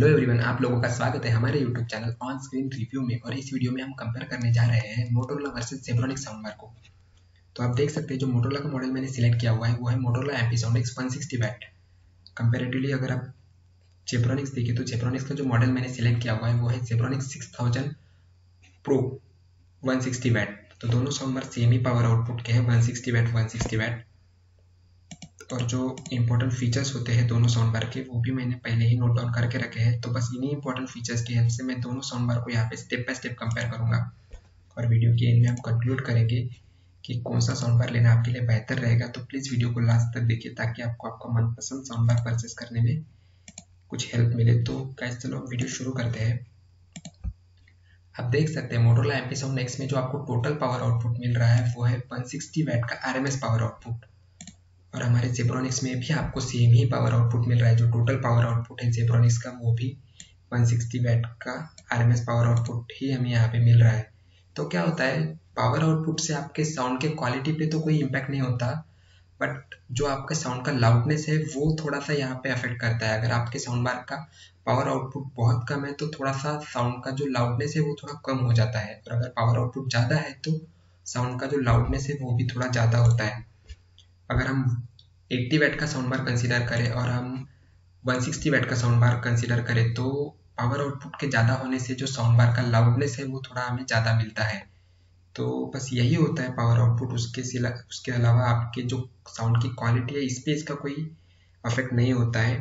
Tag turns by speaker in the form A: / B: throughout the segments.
A: Hello everyone आप लोगों का स्वागत है हमारे YouTube channel on screen review में और इस वीडियो में हम कंपेयर करने जा रहे हैं मोटोरोला वर्सेस जेब्रॉनिक साउंड को। तो आप देख सकते हैं, जो मोटोरोला का मॉडल मैंने सिलेक्ट किया हुआ है, वो है Motorola MP one sixty watt comparatively अगर आप जेब्रॉनिक्स देखिए तो जेब्रॉनिक्स का जो मॉडल मैंने सिलेक्ट किया हुआ है, वो है Zebronics six thousand pro one sixty watt तो दोनों साउंड बार सेम ही पावर आउटपुट के हैं one sixty watt one sixty watt और जो इंपॉर्टेंट फीचर्स होते हैं दोनों साउंड बार के, वो भी मैंने पहले ही नोट डाउन करके रखे हैं। तो बस इन्हीं इंपॉर्टेंट फीचर्स की हेल्प से मैं दोनों साउंड बार को यहाँ पे स्टेप बाय स्टेप कंपेयर करूँगा। और वीडियो के एंड में हम कंक्लूड करेंगे कि कौन सा साउंड बार लेना आपके लिए बेहतर रहेगा। तो प्लीज़ वीडियो को लास्ट तक देखिए ताकि आपको आपका मनपसंद साउंड बार परचेस करने में कुछ हेल्प मिले। तो कैसे चलो वीडियो शुरू करते हैं। आप देख सकते हैं मोटोला एमपी साउंड नेक्स्ट में जो आपको टोटल पावर आउटपुट मिल रहा है, वो है 160 वैट का आरएमएस पावर आउटपुट और हमारे जेब्रॉनिक्स में भी आपको सेम ही पावर आउटपुट मिल रहा है, जो टोटल पावर आउटपुट है जेब्रॉनिक्स का, वो भी 160 वैट का आरएमएस पावर आउटपुट ही हमें यहाँ पे मिल रहा है। तो क्या होता है पावर आउटपुट से आपके साउंड के क्वालिटी पे तो कोई इम्पैक्ट नहीं होता बट जो आपके साउंड का लाउडनेस है, वो थोड़ा सा यहाँ पे अफेक्ट करता है। अगर आपके साउंड बार का पावर आउटपुट बहुत कम है तो थोड़ा सा साउंड का जो लाउडनेस है, वो थोड़ा कम हो जाता है। और अगर पावर आउटपुट ज़्यादा है तो साउंड का जो लाउडनेस है, वो भी थोड़ा ज़्यादा होता है। अगर हम 80 वैट का साउंड बार कंसीडर करें और हम 160 वैट का साउंड बार कंसीडर करें तो पावर आउटपुट के ज़्यादा होने से जो साउंड बार का लाउडनेस है वो थोड़ा हमें ज़्यादा मिलता है। तो बस यही होता है पावर आउटपुट उसके उसके अलावा आपके जो साउंड की क्वालिटी है, इस पर इसका कोई अफेक्ट नहीं होता है।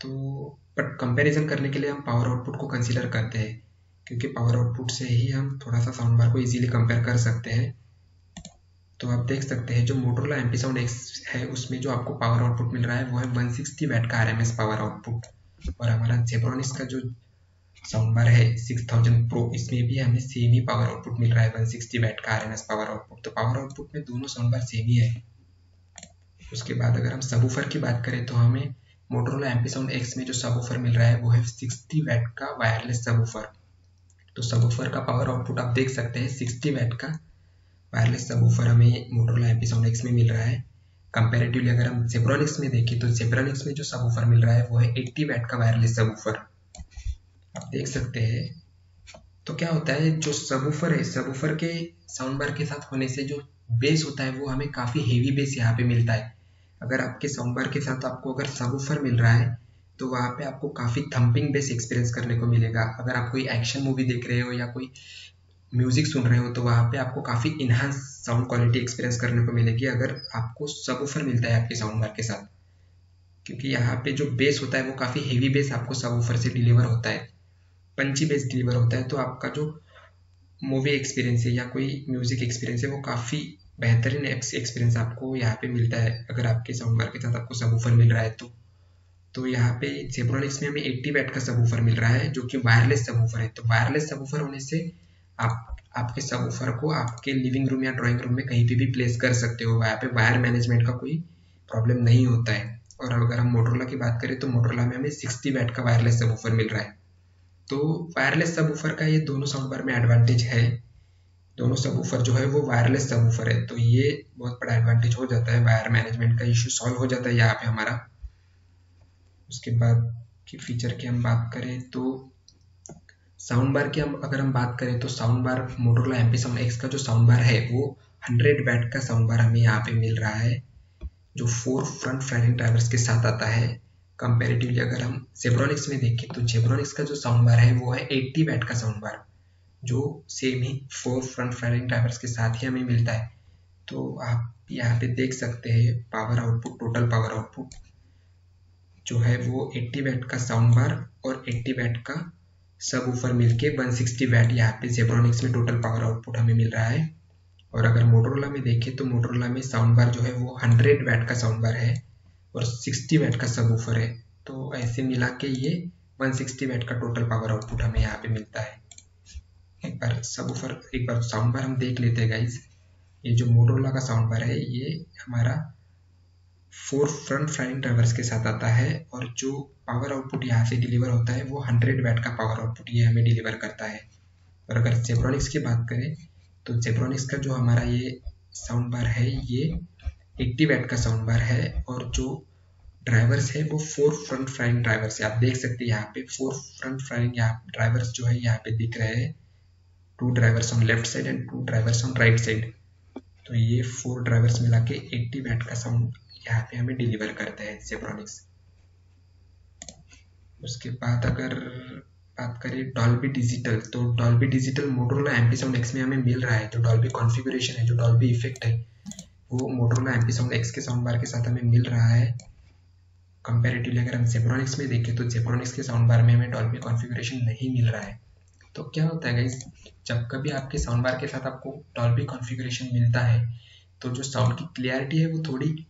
A: तो बट कंपैरिजन करने के लिए हम पावर आउटपुट को कंसिडर करते हैं, क्योंकि पावर आउटपुट से ही हम थोड़ा सा साउंड बार को इजीली कंपेयर कर सकते हैं। तो आप देख सकते हैं जो मोटोरोला एमपी साउंड एक्स है, उसमें जो आपको पावर आउटपुट मिल रहा है, वो है 160 वैट का आरएमएस पावर आउटपुट और हमारा जेब्रॉनिक्स का जो साउंड बार है 6000 प्रो इसमें भी हमें सेम ही पावर आउटपुट मिल रहा है 160 वैट का आरएमएस पावर आउटपुट तो पावर आउटपुट में दोनों साउंड बार सेम ही है। उसके बाद अगर हम सबूफर की बात करें तो हमें मोटोरोला एमपी साउंड एक्स में जो सबूफर मिल रहा है, वो है 60 वैट का वायरलेस सबूफर तो सबूफर का पावर आउटपुट आप देख सकते हैं 60 वैट का वायरलेस सबवूफर हमें मोटोरोला एपी साउंड एक्स में मिल रहा है। कंपेरेटिवली अगर हम जेब्रॉनिक्स में देखें तो जेब्रॉनिक्स में जो सबवूफर मिल रहा है, वो है 80 वैट का वायरलेस सबवूफर आप देख सकते हैं। तो क्या होता है, जो सबवूफर है सबवूफर के साउंड बार के साथ होने से जो बेस होता है, वो हमें काफ़ी हेवी बेस यहाँ पे मिलता है। अगर आपके साउंड बार के साथ आपको अगर सबवूफर मिल रहा है तो वहाँ पे आपको काफ़ी थम्पिंग बेस एक्सपीरियंस करने को मिलेगा। अगर आप कोई एक्शन मूवी देख रहे हो या कोई म्यूज़िक सुन रहे हो तो वहाँ पे आपको काफ़ी इन्हांस साउंड क्वालिटी एक्सपीरियंस करने को मिलेगी अगर आपको सबवूफर मिलता है आपके साउंड बार के साथ। क्योंकि यहाँ पे जो बेस होता है, वो काफ़ी हेवी बेस आपको सबवूफर से डिलीवर होता है। पंची बेस डिलीवर होता है तो आपका जो मूवी एक्सपीरियंस है या कोई म्यूज़िक एक्सपीरियंस है, वो काफ़ी बेहतरीन एक्सपीरियंस आपको यहाँ पे मिलता है, अगर आपके साउंड बार के साथ आपको सबवूफर मिल रहा है तो। तो यहाँ पे जेब्रोनिक्स में हमें 80 वैट का सबवूफर मिल रहा है, जो कि वायरलेस सबवूफर है। तो वायरलेस सबवूफर होने से आप, आपके सब सबवूफर को आपके लिविंग रूम या ड्राइंग रूम में कहीं पे भी प्लेस कर सकते हो। वहाँ पे वायर मैनेजमेंट का कोई प्रॉब्लम नहीं होता है। और अगर हम मोटरोला की बात करें तो मोटरोला में हमें 60 वैट का वायरलेस सब सबवूफर मिल रहा है। तो वायरलेस सब सबवूफर का ये दोनों साउंड बार में एडवांटेज है। दोनों सब सबवूफर जो है वो वायरलेस सब सबवूफर है। तो ये बहुत बड़ा एडवांटेज हो जाता है। वायर मैनेजमेंट का इश्यू सॉल्व हो जाता है यहाँ पे हमारा। उसके बाद की फीचर की हम बात करें तो साउंड बार की हम अगर हम बात करें तो sound bar Motorola M P X का जो साउंड बार है, वो 100 वैट का साउंड बार हमें यहाँ पे मिल रहा है, जो फोर फ्रंट फायरिंग ड्राइवर्स के साथ आता है। कंपेरेटिवली अगर हम जेब्रॉनिक्स में देखें तो जेब्रॉनिक्स का जो साउंड बार है, वो है 80 वैट का साउंड बार, जो सेम ही फोर फ्रंट फायरिंग ड्राइवर्स के साथ ही हमें मिलता है। तो आप यहाँ पे देख सकते हैं power output total power output जो है वो 80 बैट का साउंड बार और 80 बैट का सब ऊपर मिलके 160 वैट यहाँ पे जेब्रॉनिक्स में टोटल पावर आउटपुट हमें मिल रहा है। और अगर मोटरोला में देखें तो मोटरोला में साउंड बार जो है वो 100 वैट का साउंड बार है और 60 वैट का सब ऊपर है। तो ऐसे मिला के ये 160 वैट का टोटल पावर आउटपुट हमें यहाँ पे मिलता है। एक बार सब ऊपर एक बार साउंड बार हम देख लेते हैं गाइज़ ये जो मोटरोला का साउंड बार है, ये हमारा फोर फ्रंट फायरिंग ड्राइवर्स के साथ आता है और जो पावर आउटपुट यहाँ से डिलीवर होता है, वो 100 वैट का पावर आउटपुट ये हमें डिलीवर करता है। और अगर जेब्रॉनिक्स की बात करें तो जेब्रॉनिक्स का जो हमारा ये साउंड बार है, ये 80 वैट का साउंड बार है, और जो ड्राइवर्स है, वो फोर फ्रंट फायरिंग ड्राइवर्स है। आप देख सकते हैं यहाँ पे फोर फ्रंट फायरिंग यहाँ ड्राइवर्स जो है, यहाँ पे दिख रहे हैं। Two drivers on left side and two drivers on right side तो ये फोर ड्राइवर्स मिला के एट्टी वैट का साउंड यहाँ पे हमें डिलीवर करते हैं सेब्रॉनिक्स उसके बाद अगर बात करें डॉल्बी डिजिटल तो Dolby digital Motorola MP sound X में हमें मिल रहा है जो डॉल्बी कॉन्फ़िगरेशन है, जो डॉल्बी इफ़ेक्ट है, वो मोटरोला एमपी साउंड एक्स के साउंड बार के साथ हमें मिल रहा है। कंपेरेटिवली अगर हम जेब्रॉनिक्स में देखें तो जेब्रॉनिक्स के साउंड बार में हमें डॉल्बी कॉन्फ़िगरेशन नहीं मिल रहा है। तो क्या होता है गाइस जब कभी आपके साउंड बार के साथ आपको डॉल्बी कॉन्फ़िगरेशन मिलता है तो जो साउंड की क्लियरिटी है, वो थोड़ी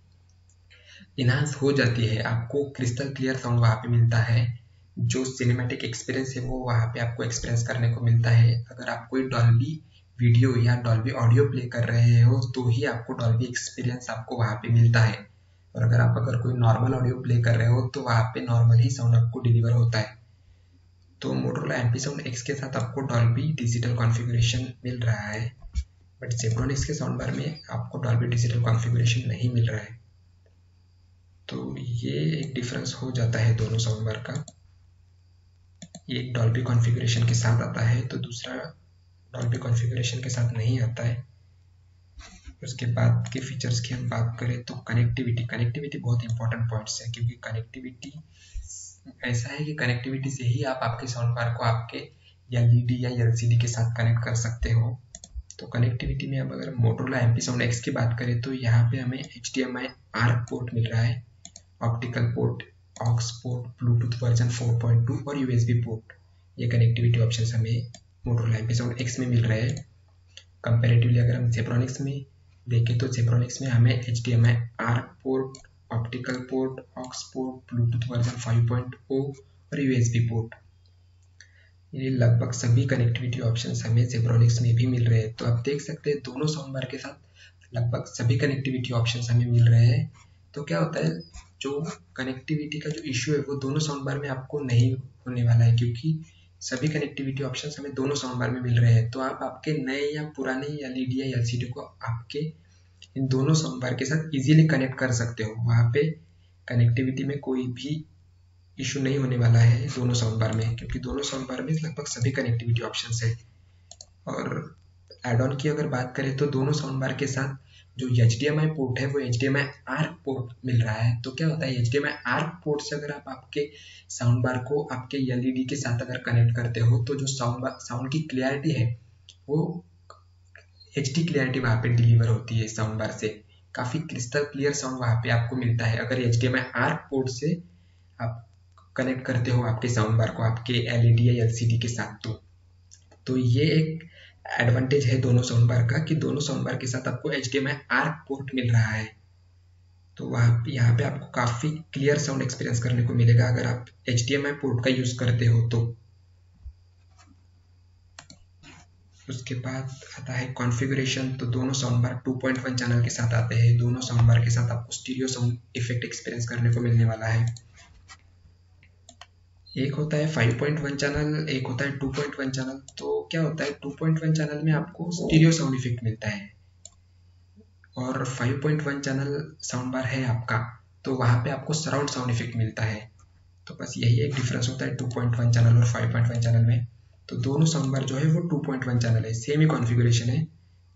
A: इन्हांस हो जाती है। आपको क्रिस्टल क्लियर साउंड वहाँ पे मिलता है। जो सिनेमैटिक एक्सपीरियंस है, वो वहाँ पे आपको एक्सपीरियंस करने को मिलता है। अगर आप कोई डॉल्बी वीडियो या डॉल्बी ऑडियो प्ले कर रहे हो तो ही आपको डॉल्बी एक्सपीरियंस आपको वहाँ पे मिलता है। और अगर आप अगर कोई नॉर्मल ऑडियो प्ले कर रहे हो तो वहाँ पे नॉर्मल ही साउंड आपको डिलीवर होता है। तो Motorola M P sound X के साथ आपको डॉल्बी डिजिटल कॉन्फ़िगरेशन मिल रहा है। बट जेब्रॉनिक्स के साउंड बार में आपको डॉल्बी डिजिटल कॉन्फ़िगरेशन नहीं मिल रहा है। तो ये एक डिफरेंस हो जाता है दोनों साउंड बार का। एक डॉल्बी कॉन्फ़िगरेशन के साथ आता है तो दूसरा डॉल्बी कॉन्फ़िगरेशन के साथ नहीं आता है। उसके बाद के फीचर्स की हम बात करें तो कनेक्टिविटी कनेक्टिविटी बहुत इंपॉर्टेंट पॉइंट्स है, क्योंकि कनेक्टिविटी ऐसा है कि कनेक्टिविटी से ही आप आपके साउंड बार को आपके एल या एलसीडी के साथ कनेक्ट कर सकते हो। तो कनेक्टिविटी में अब अगर Motorola M P sound X की बात करें तो यहाँ पे हमें H D M I R port मिल रहा है optical port aux port Bluetooth version 4.2 और यूएसबी पोर्ट ये कनेक्टिविटी ऑप्शन हमें मोटोरोला एपिसोड एक्स में मिल रहे हैं। कंपेरेटिवली अगर हम जेब्रॉनिक्स में देखें तो जेब्रॉनिक्स में हमें H D M I R port optical port aux port Bluetooth version 5.0 और यूएसबी पोर्ट ये लगभग सभी कनेक्टिविटी ऑप्शन हमें जेब्रॉनिक्स में भी मिल रहे हैं। तो आप देख सकते हैं दोनों साउंड बार के साथ लगभग सभी कनेक्टिविटी ऑप्शन हमें मिल रहे हैं। तो क्या होता है, जो कनेक्टिविटी का जो इश्यू है, वो दोनों साउंड बार में आपको नहीं होने वाला है, क्योंकि सभी कनेक्टिविटी ऑप्शन हमें दोनों साउंड बार में मिल रहे हैं। तो आप आपके नए या पुराने एलईडी या एलसीडी को आपके इन दोनों साउंड बार के साथ इजीली कनेक्ट कर सकते हो। वहाँ पे कनेक्टिविटी में कोई भी इशू नहीं होने वाला है दोनों साउंड बार में, क्योंकि दोनों साउंड बार में लगभग सभी कनेक्टिविटी ऑप्शन है। और एड ऑन की अगर बात करें तो दोनों साउंड बार के साथ जो HDMI पोर्ट है, वो एच डी पोर्ट मिल रहा है। तो क्या होता है एच डी पोर्ट से अगर आप आपके साउंड बार को आपके LED के साथ अगर कनेक्ट करते हो तो जो साउंड साउंड की क्लियरिटी है, वो एच डी क्लियरिटी वहाँ पे डिलीवर होती है साउंड बार से। काफ़ी क्रिस्टल क्लियर साउंड वहाँ पे आपको मिलता है। अगर H D M I arc port से आप कनेक्ट करते हो आपके साउंड बार को, आपके एल या एल के साथ तो। तो ये एक एडवांटेज है दोनों साउंड बार का कि दोनों साउंड बार के साथ आपको H D M I arc port मिल रहा है। तो वहाँ यहाँ पे आपको काफ़ी क्लियर साउंड एक्सपीरियंस करने को मिलेगा अगर आप H D M I port का यूज़ करते हो तो। उसके बाद आता है कॉन्फ़िगरेशन तो दोनों साउंड बार 2.1 चैनल के साथ आते हैं। दोनों साउंड बार के साथ आपको स्टीरियो साउंड इफ़ेक्ट एक्सपीरियंस करने को मिलने वाला है। एक होता है 5.1 चैनल एक होता है 2.1 चैनल तो क्या होता है 2.1 चैनल में आपको स्टीरियो साउंड इफ़ेक्ट मिलता है। और 5.1 चैनल साउंड बार है आपका तो वहाँ पे आपको सराउंड साउंड इफ़ेक्ट मिलता है। तो बस यही एक डिफरेंस होता है 2.1 चैनल और 5.1 चैनल में। तो दोनों साउंड बार जो है वो 2.1 चैनल है सेम ही कॉन्फ़िगरेशन है।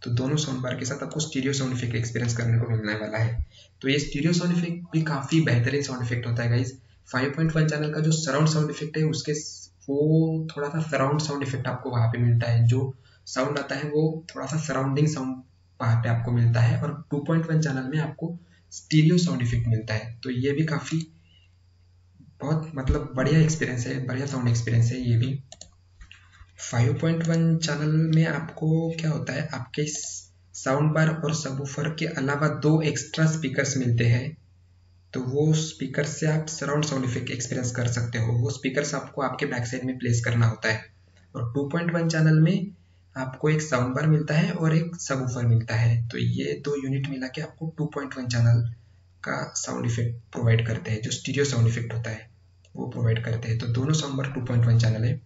A: तो दोनों साउंड बार के साथ आपको स्टीरियो साउंड इफ़ेक्ट एक्सपीरियंस करने को मिलने वाला है। तो ये स्टीरियो साउंड इफ़ेक्ट भी काफ़ी बेहतरीन साउंड इफ़ेक्ट होता है गाइज़ 5.1 चैनल का जो सराउंड साउंड इफ़ेक्ट है, उसके वो थोड़ा सा सराउंड साउंड इफ़ेक्ट आपको वहाँ पे मिलता है। जो साउंड आता है वो थोड़ा सा सराउंडिंग साउंड वहाँ पे आपको मिलता है और 2.1 चैनल में आपको स्टीरियो साउंड इफ़ेक्ट मिलता है। तो ये भी काफ़ी बहुत मतलब बढ़िया एक्सपीरियंस है, बढ़िया साउंड एक्सपीरियंस है ये भी। 5.1 चैनल में आपको क्या होता है, आपके साउंड बार और सबवूफर के अलावा दो एक्स्ट्रा स्पीकर्स मिलते हैं। तो वो स्पीकर से आप सराउंड साउंड इफ़ेक्ट एक्सपीरियंस कर सकते हो। वो स्पीकर आपको आपके बैक साइड में प्लेस करना होता है। और 2.1 चैनल में आपको एक साउंड बार मिलता है और एक सब मिलता है। तो ये दो यूनिट मिला के आपको 2.1 चैनल का साउंड इफ़ेक्ट प्रोवाइड करते हैं, जो स्टीरियो साउंड इफ़ेक्ट होता है, वो प्रोवाइड करते हैं। तो दोनों साउंड बार 2.1 चैनल है।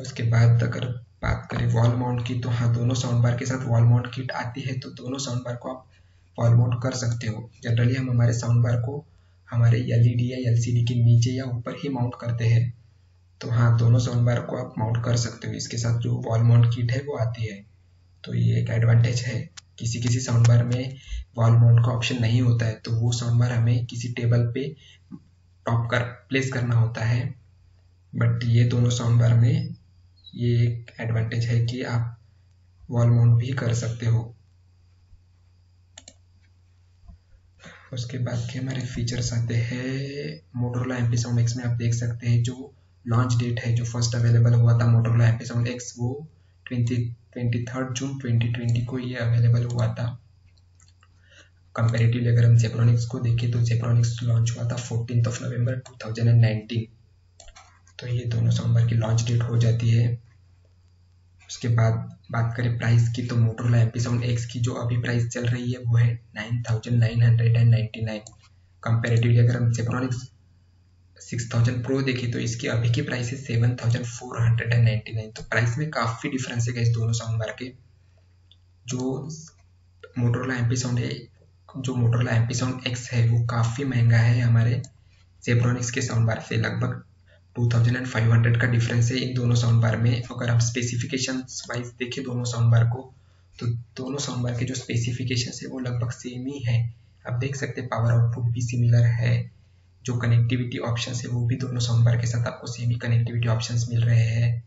A: उसके बाद अगर बात करें वॉल माउंट की तो हाँ दोनों साउंड बार के साथ वॉल माउंट किट आती है। तो दोनों साउंड बार को आप माउंट कर सकते हो। जनरली हम हमारे साउंड बार को, हमारे एलईडी या एलसीडी के नीचे या ऊपर ही माउंट करते हैं। तो हाँ दोनों साउंड बार को आप माउंट कर सकते हो। इसके साथ जो वॉल माउंट किट है, वो आती है। तो ये एक एडवांटेज है। किसी किसी साउंड बार में वॉल माउंट का ऑप्शन नहीं होता है तो वो साउंड बार हमें किसी टेबल पे टॉप कर प्लेस करना होता है। बट ये दोनों साउंड बार में ये एक एडवांटेज है कि आप वॉल माउंट भी कर सकते हो। उसके बाद के हमारे फीचर्स आते हैं Motorola M P sound X में आप देख सकते हैं, जो लॉन्च डेट है, जो फ़र्स्ट अवेलेबल हुआ था Motorola M P sound X वो twenty twenty third June twenty twenty को ये अवेलेबल हुआ था। कंपेरेटिवली अगर हम जेब्रॉनिक्स को देखें तो जेब्रॉनिक्स लॉन्च हुआ था फोर्टीन ऑफ़ नवंबर 2019 तो ये दोनों साउंड की लॉन्च डेट हो जाती है। उसके बाद बात करें प्राइस की तो मोटरोला एम साउंड एक्स की जो अभी प्राइस चल रही है, वो है nine thousand nine hundred and ninety nine comparatively अगर हम जेब्रॉनिक्स सिक्स थाउज़ेंड प्रो देखें तो इसकी अभी की प्राइस है seven thousand four hundred and ninety nine तो प्राइस में काफ़ी डिफरेंस है इस दोनों साउंड बार के। जो मोटरोला एम साउंड है, जो Motorola M P sound X है, वो काफ़ी महँगा है हमारे जेब्रॉनिक्स के साउंड बार से। लगभग 2500 का डिफरेंस है इन दोनों साउंड बार में। अगर हम स्पेसिफिकेशन वाइज देखें दोनों साउंड बार को तो दोनों साउंड बार के जो स्पेसिफिकेशन है वो लगभग सेम ही है। आप देख सकते हैं पावर आउटपुट भी सिमिलर है। जो कनेक्टिविटी ऑप्शन है वो भी दोनों साउंड बार के साथ आपको सेम ही कनेक्टिविटी ऑप्शन मिल रहे हैं।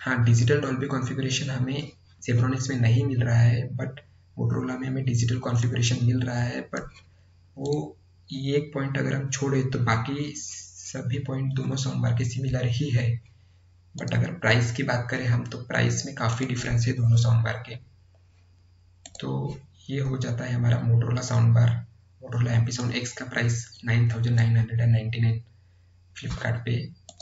A: हाँ डिजिटल डॉल्बी कॉन्फ़िगरेशन हमें जेब्रॉनिक्स में नहीं मिल रहा है बट मोटरोला में हमें डिजिटल कॉन्फ़िगरेशन मिल रहा है बट वो ये एक पॉइंट अगर हम छोड़े तो बाकी सभी पॉइंट दोनों सोमवार के सिमिलर ही है। बट अगर प्राइस की बात करें हम तो प्राइस में काफ़ी डिफरेंस है दोनों बार के। तो ये हो जाता है हमारा Motorola sound bar Motorola M P sound X का price nine thousand nine hundred and ninety nine Flipkart पे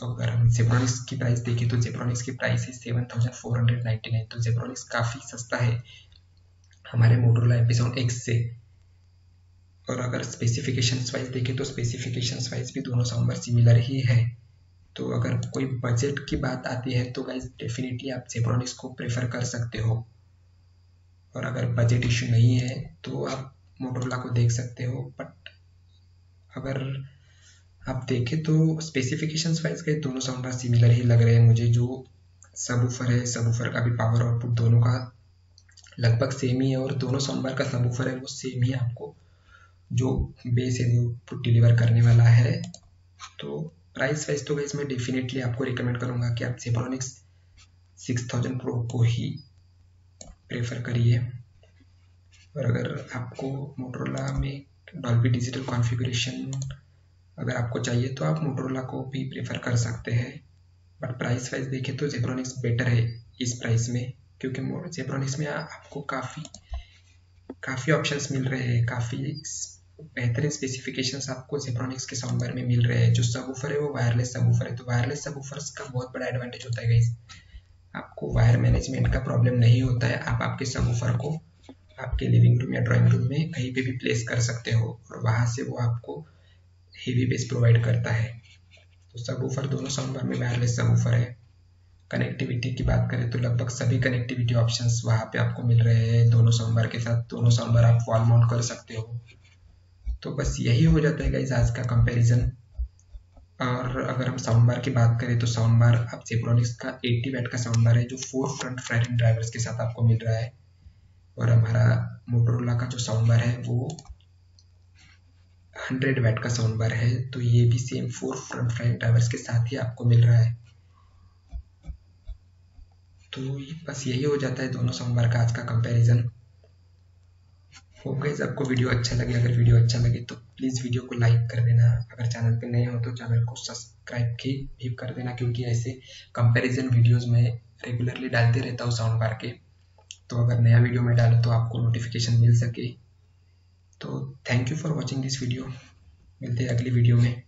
A: अगर हम जेब्रॉनिक्स की प्राइस देखें तो जेब्रॉनिक्स की प्राइस है seven thousand four hundred ninety nine तो जेब्रॉनिक्स काफ़ी सस्ता है। हमारे Motorola M P sound X से। और अगर स्पेसिफिकेशन वाइज देखें तो स्पेसिफिकेशन वाइज भी दोनों साउंड सिमिलर ही है। तो अगर कोई बजट की बात आती है तो गाइज़ डेफिनेटली आप जेब्रॉनिक्स को प्रेफर कर सकते हो। और अगर बजट इशू नहीं है तो आप मोटरोला को देख सकते हो बट अगर आप देखें तो स्पेसिफिकेशन वाइज के दोनों साउंड सिमिलर ही लग रहे हैं मुझे, जो सब ऊफर है सब ऊफर का भी पावर आउटपुट दोनों का लगभग सेम ही है और दोनों बार का सब ऊफर है, वो सेम ही आपको। जो बेस है वो डिलीवर करने वाला है तो प्राइस वाइज तो गाइस मैं डेफिनेटली आपको रिकमेंड करूँगा कि आप जेब्रॉनिक्स सिक्स थाउज़ेंड प्रो को ही प्रेफर करिए। और अगर आपको मोटरोला में डॉल्बी डिजिटल कॉन्फ़िगरेशन अगर आपको चाहिए तो आप मोटरोला को भी प्रेफर कर सकते हैं। बट प्राइस वाइज देखें तो जेब्रॉनिक्स बेटर है इस प्राइस में, क्योंकि जेब्रॉनिक्स में आपको काफ़ी काफ़ी ऑप्शंस मिल रहे हैं, काफ़ी बेहतरीन स्पेसिफिकेशंस आपको जेब्रॉनिक्स के साउंड में मिल रहे हैं, जो सब है वो वायरलेस सब है। तो वायरलेस सब का बहुत बड़ा एडवांटेज होता है गाइस आपको वायर मैनेजमेंट का प्रॉब्लम नहीं होता है। आप आपके सबको आपके लिविंग रूम या ड्राइंग रूम में कहीं पे भी प्लेस कर सकते हो और वहाँ से वो आपको हेवी बेस प्रोवाइड करता है। तो सब दोनों साउंड में वायरलेस सब है। कनेक्टिविटी की बात करें तो लगभग सभी कनेक्टिविटी ऑप्शंस वहाँ पे आपको मिल रहे हैं। दोनों साउंड के साथ दोनों साउंड आप वॉल माउंट कर सकते हो। तो बस यही हो जाता है गाइज़ आज का कंपैरिजन और अगर हम साउंड बार की बात करें तो साउंड बार आप जेब्रॉनिक्स का 80 वैट का साउंड बार है, जो फोर फ्रंट फायरिंग ड्राइवर्स के साथ आपको मिल रहा है। और हमारा मोटरोला का जो साउंड बार है, वो 100 वैट का साउंड बार है तो ये भी same four front firing drivers के साथ ही आपको मिल रहा है। तो बस यही हो जाता है दोनों साउंड बार का आज का कंपैरिजन होप गाइज़ आपको वीडियो अच्छा लगे, अगर वीडियो अच्छा लगे तो प्लीज़ वीडियो को लाइक कर देना। अगर चैनल पे नए हो तो चैनल को सब्सक्राइब की भी कर देना, क्योंकि ऐसे कंपैरिजन वीडियोस में रेगुलरली डालते रहता हूँ साउंड बार के। तो अगर नया वीडियो में डालो तो आपको नोटिफिकेशन मिल सके। तो thank you for watching this video मिलते हैं अगली वीडियो में।